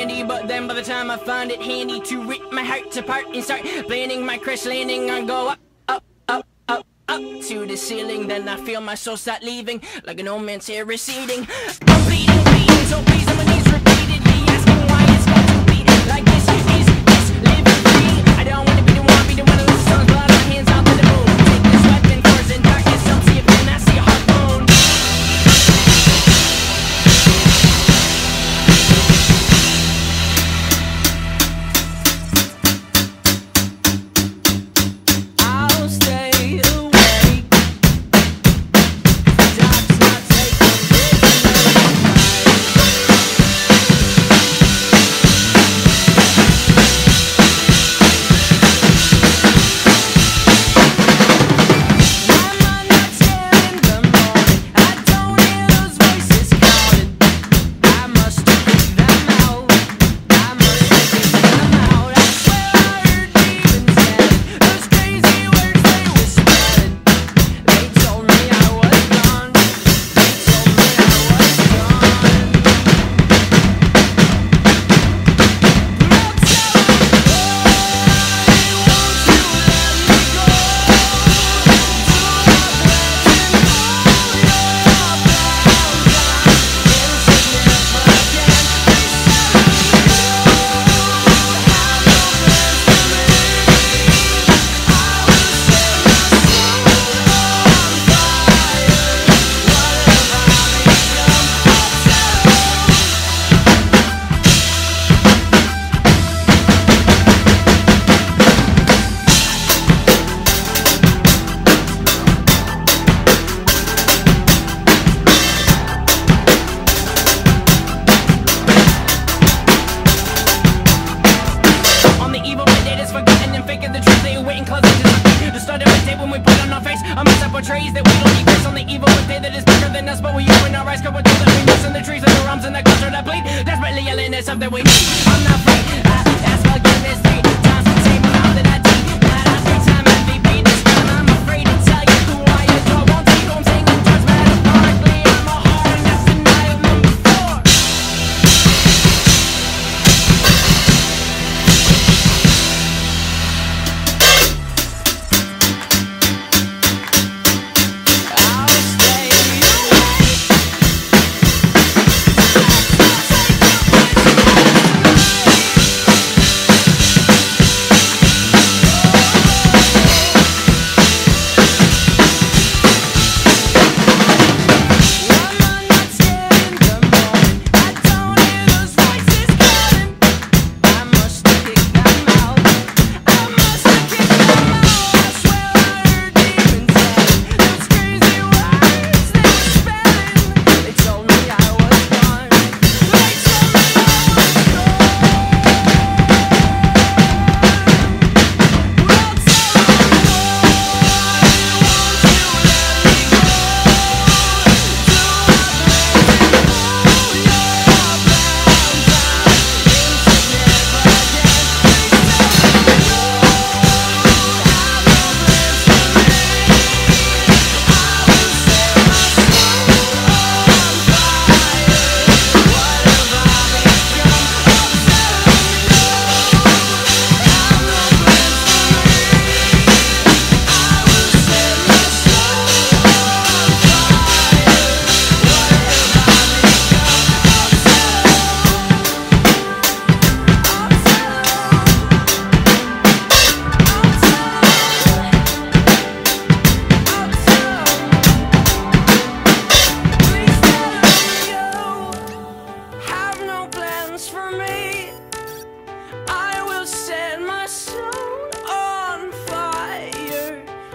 but then by the time I find it handy to rip my heart apart and start planning my crash landing, I go up, up, up, up, up to the ceiling. Then I feel my soul start leaving, like an old man's hair receding. I'm bleeding, bleeding, so please, I'm the truth they waiting closer to the The start of the day when we put on our face. A mess that portrays that we don't grace On the evil day that is bigger than us But we open our eyes covered through the dreams And the trees and the rums and the culture that bleed. Desperately yelling at something we need. I'm not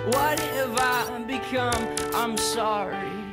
What have I become? I'm sorry.